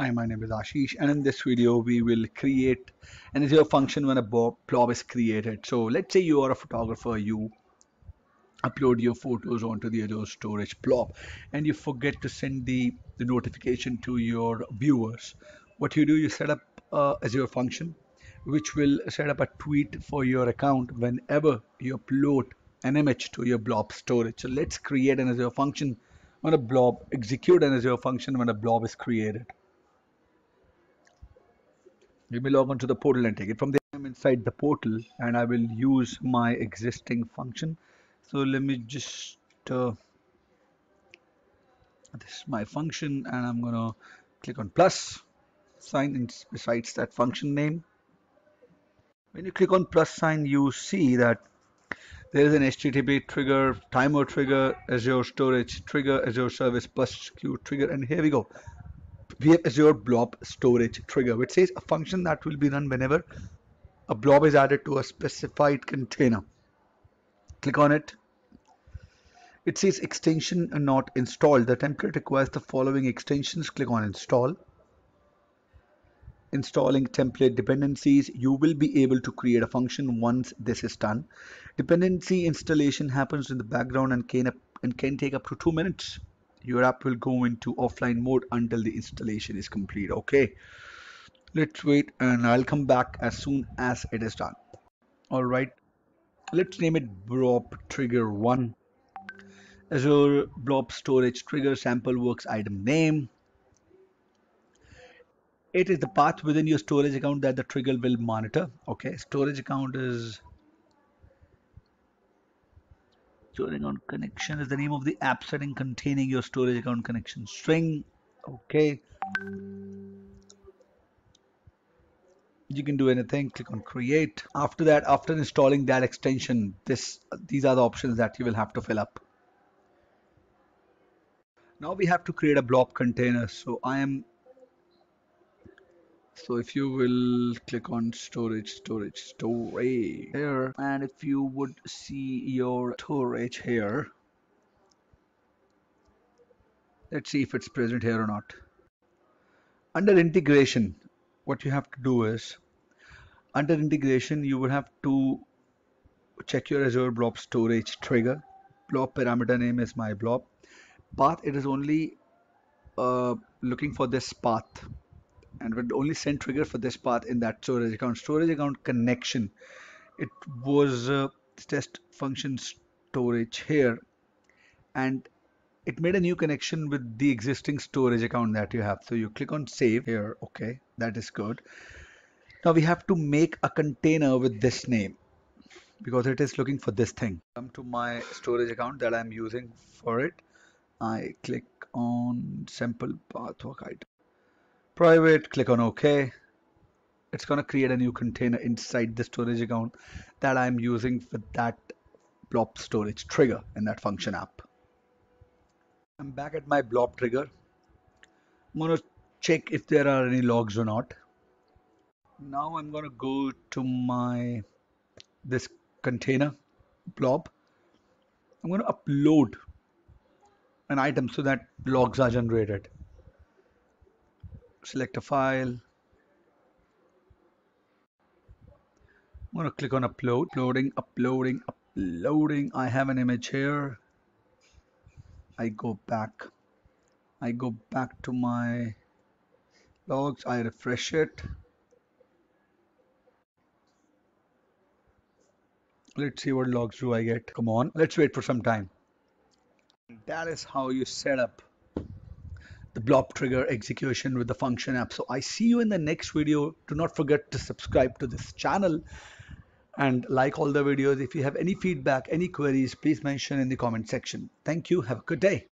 Hi, my name is Ashish and in this video we will create an Azure function when a blob is created. So let's say you are a photographer, you upload your photos onto the Azure storage blob and you forget to send the, the notification to your viewers. What you do, you set up uh, a Azure function which will set up a tweet for your account whenever you upload an image to your blob storage. So let's create an Azure function when a blob, execute an Azure function when a blob is created. Let me log on to the portal and take it from there. I'm inside the portal and I will use my existing function. So let me just, uh, this is my function and I'm gonna click on plus sign and besides that function name. When you click on plus sign, you see that there is an HTTP trigger, timer trigger, Azure storage trigger, Azure Service Bus queue trigger, and here we go. We have Azure blob storage trigger, which says a function that will be run whenever a blob is added to a specified container. Click on it. It says extension not installed. The template requires the following extensions. Click on install installing template dependencies you will be able to create a function once this is done dependency installation happens in the background and can and can take up to two minutes your app will go into offline mode until the installation is complete okay? Let's wait and I'll come back as soon as it is done. All right let's name it blob trigger 1 Azure blob storage trigger sample works item name. It is the path within your storage account that the trigger will monitor okay? Storage account is storage account connection is the name of the app setting containing your storage account connection string. Okay. You can do anything. Click on create. After that after installing that extension this these are the options that you will have to fill up. Now we have to create a blob container. So I am so if you will click on storage storage storage here. and if you would see your storage here let's see if it's present here or not. Under integration what you have to do is under integration you would have to check your Azure blob storage trigger. Blob parameter name is my blob. Path it is only uh, looking for this path and would only send trigger for this path in that storage account. Storage account connection it was uh, test function storage here and it made a new connection with the existing storage account that you have. So you click on save here. Okay that is good. Now we have to make a container with this name because it is looking for this thing. Come to my storage account that I'm using for it. I click on sample path. Work item private click on OK. It's going to create a new container inside the storage account that I'm using for that blob storage trigger in that function app. I'm back at my blob trigger. I'm going to check if there are any logs or not. Now I'm going to go to my this container blob. I'm going to upload an item so that logs are generated select a file. I'm going to click on upload uploading uploading uploading. I have an image here. I go back. I go back to my logs. I refresh it. Let's see what logs do I get. Come on let's wait for some time. That is how you set up the blob trigger execution with the function app. So I see you in the next video. Do not forget to subscribe to this channel and like all the videos. If you have any feedback, any queries, please mention in the comment section. Thank you. Have a good day.